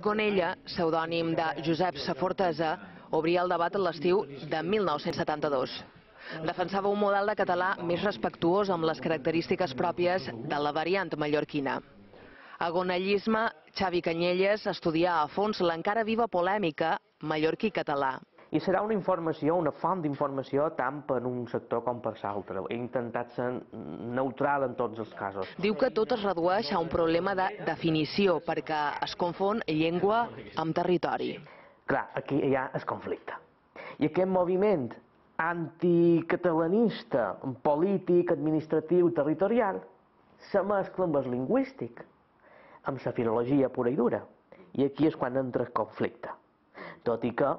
Gonella, pseudònim de Josep Safortesa, obria el debat en l'estiu de 1972. Defensava un model de català més respectuós amb les característiques pròpies de la variant mallorquina. A gonellisme, Xavi Canyelles estudia a fons l'encara viva polèmica mallorquí-català. I serà una informació, una font d'informació tant per un sector com per l'altre. He intentat ser neutral en tots els casos. Diu que tot es redueix a un problema de definició perquè es confon llengua amb territori. Clar, aquí hi ha el conflicte. I aquest moviment anticatalanista, polític, administratiu, territorial, se mescla amb el lingüístic, amb la filologia pura i dura. I aquí és quan entra el conflicte. Tot i que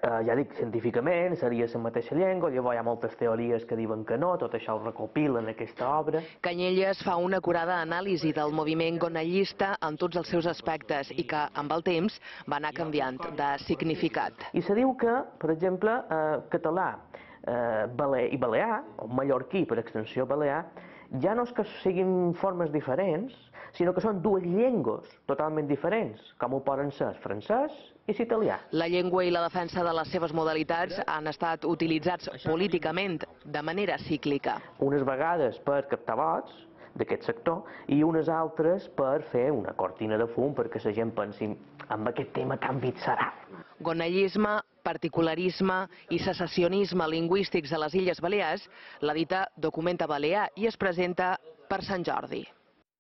eh, ja dic, científicament seria la mateixa llengua, llavors hi ha moltes teories que diuen que no, tot això ho recopila en aquesta obra. Canyelles fa una acurada anàlisi del moviment gonellista en tots els seus aspectes i que, amb el temps, va anar canviant de significat. I se diu que, per exemple, eh, català eh, bale i balear, o mallorquí per extensió balear, ja no és que siguin formes diferents, sinó que són dues llengües totalment diferents, com ho poden ser el francès i l'italià. La llengua i la defensa de les seves modalitats han estat utilitzats políticament de manera cíclica. Unes vegades per captar vots d'aquest sector i unes altres per fer una cortina de fum perquè la gent pensi en aquest tema tan visceral. Gonellisme, particularisme i secessionisme lingüístics a les Illes Balears, la dita documenta Balear i es presenta per Sant Jordi.